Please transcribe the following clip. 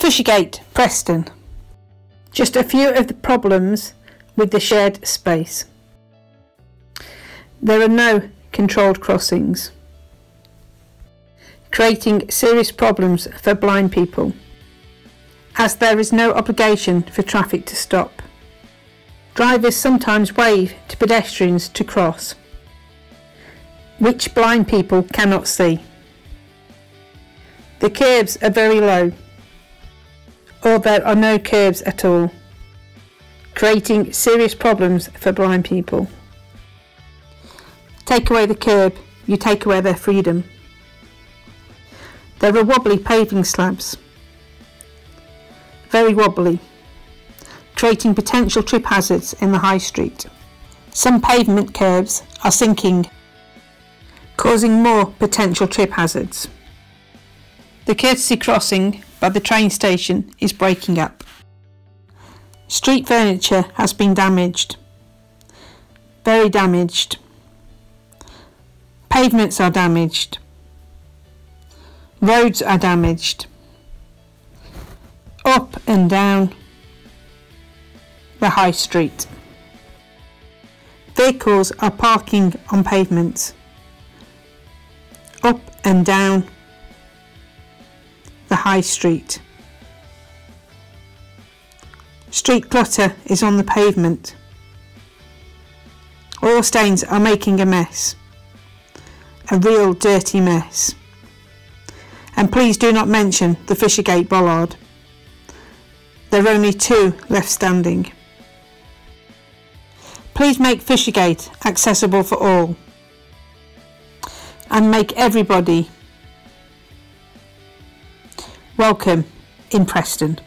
Fishergate, Preston. Just a few of the problems with the shared space. There are no controlled crossings, creating serious problems for blind people, as there is no obligation for traffic to stop. Drivers sometimes wave to pedestrians to cross, which blind people cannot see. The curbs are very low, or there are no curbs at all, creating serious problems for blind people. Take away the curb, you take away their freedom. There are wobbly paving slabs, very wobbly, creating potential trip hazards in the high street. Some pavement curbs are sinking, causing more potential trip hazards. The courtesy crossing by the train station is breaking up. Street furniture has been damaged. Very damaged. Pavements are damaged. Roads are damaged. Up and down the high street. Vehicles are parking on pavements. Up and down high street. Street clutter is on the pavement. Oil stains are making a mess a real dirty mess. And please do not mention the Fishergate bollard. There are only two left standing. Please make Fishergate accessible for all and make everybody welcome in Preston.